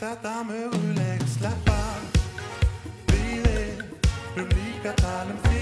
þetta möguleg sleppa. Við erum líka tala um